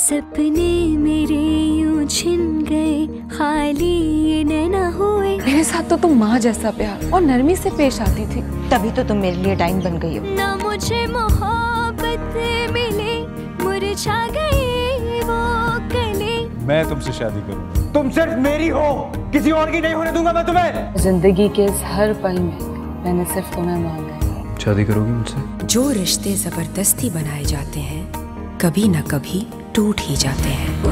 सपने मेरे यूँ छिन गए खाली ये नैना हुए। मेरे साथ तो तुम माँ जैसा प्यार और नरमी से पेश आती थी। तभी तो तुम मेरे लिए टाइम बन गई हो। ना मुझे मोहब्बत मिले मुरझा गए वो कले मैं तुमसे शादी करूँ। तुम सिर्फ़ मेरी हो किसी और की नहीं होने दूँगा मैं तुम्हें। ज़िंदगी के इस हर पल में मैंने सिर्फ़ तुम्हें मांगा शादी करोगी मुझसे? जो रिश्ते ज़बरदस्ती बनाए जाते हैं कभी न कभी टूट ही जाते हैं।